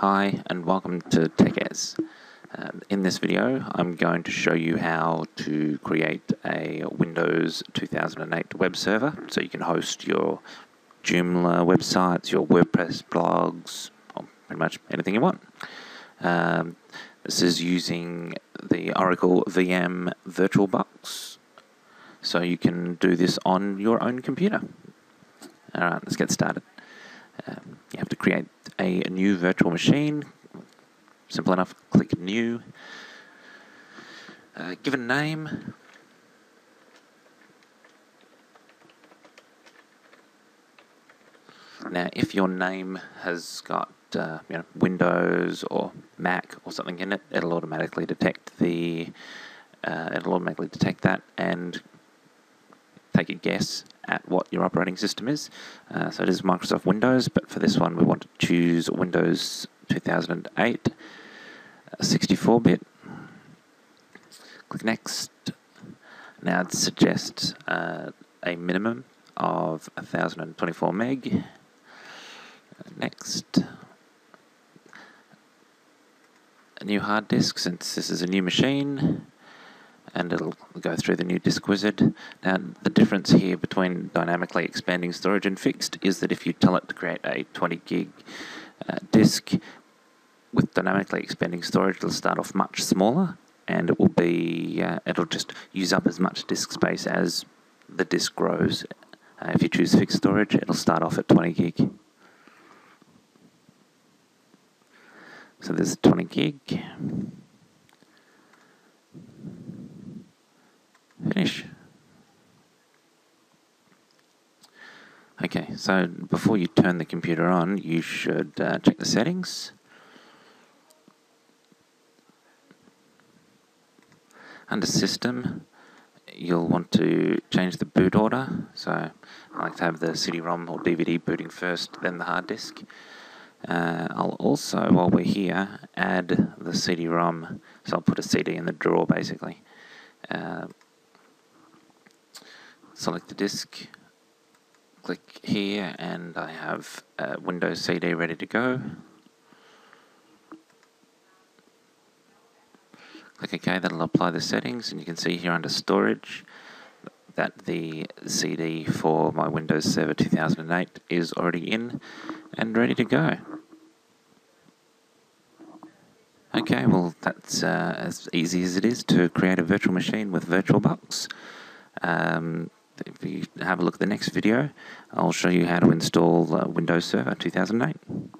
Hi and welcome to Tekkez. Um, in this video I'm going to show you how to create a Windows 2008 web server so you can host your Joomla websites, your WordPress blogs, pretty much anything you want. Um, this is using the Oracle VM VirtualBox so you can do this on your own computer. Alright, let's get started. Um, you have to create a new virtual machine. Simple enough, click New. Uh, give a name. Now, if your name has got uh, you know, Windows or Mac or something in it, it'll automatically detect the uh, it'll automatically detect that and take a guess at what your operating system is. Uh, so it is Microsoft Windows, but for this one we want to choose Windows 2008 64-bit. Uh, Click Next. Now it suggests uh, a minimum of 1024 meg. Next. A new hard disk, since this is a new machine and it'll go through the new disk wizard. Now, the difference here between dynamically expanding storage and fixed is that if you tell it to create a 20 gig uh, disk with dynamically expanding storage, it'll start off much smaller and it will be, uh, it'll just use up as much disk space as the disk grows. Uh, if you choose fixed storage, it'll start off at 20 gig. So there's 20 gig. Finish. Okay, so before you turn the computer on, you should uh, check the settings. Under System, you'll want to change the boot order. So I like to have the CD-ROM or DVD booting first, then the hard disk. Uh, I'll also, while we're here, add the CD-ROM. So I'll put a CD in the drawer, basically. Uh, select the disk, click here, and I have Windows CD ready to go. Click OK, that'll apply the settings, and you can see here under storage that the CD for my Windows Server 2008 is already in and ready to go. Okay, well that's uh, as easy as it is to create a virtual machine with VirtualBox. Um, if you have a look at the next video, I'll show you how to install uh, Windows Server 2008.